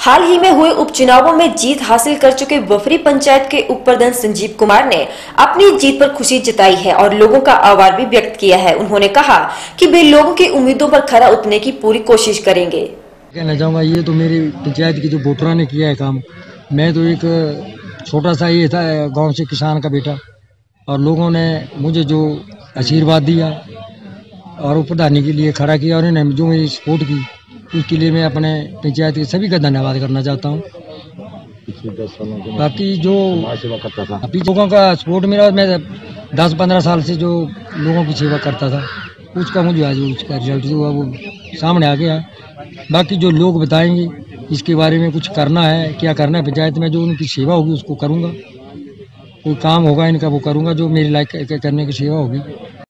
हाल ही में हुए उपचुनावों में जीत हासिल कर चुके वफरी पंचायत के उप प्रधान संजीव कुमार ने अपनी जीत पर खुशी जताई है और लोगों का आभार भी व्यक्त किया है। उन्होंने कहा कि वे लोगों की उम्मीदों पर खरा उतरने की पूरी कोशिश करेंगे। कहना चाहूँगा, ये तो मेरी पंचायत की जो वोटरों ने किया है काम, मैं तो एक छोटा सा ये था, गाँव से किसान का बेटा, और लोगों ने मुझे जो आशीर्वाद दिया और प्रधानी के लिए खड़ा किया और इन्होंने जो सपोर्ट की उसके लिए मैं अपने पंचायत के सभी का धन्यवाद करना चाहता हूँ। बाकी जो अभी लोगों का सपोर्ट मेरा मैं दस पंद्रह साल से जो लोगों की सेवा करता था उसका मुझे आज उसका रिज़ल्ट जो है वो सामने आ गया। बाकी जो लोग बताएँगे इसके बारे में कुछ करना है क्या करना है पंचायत में जो उनकी सेवा होगी उसको करूँगा। कोई काम होगा इनका वो करूँगा जो मेरी लायक करने की सेवा होगी।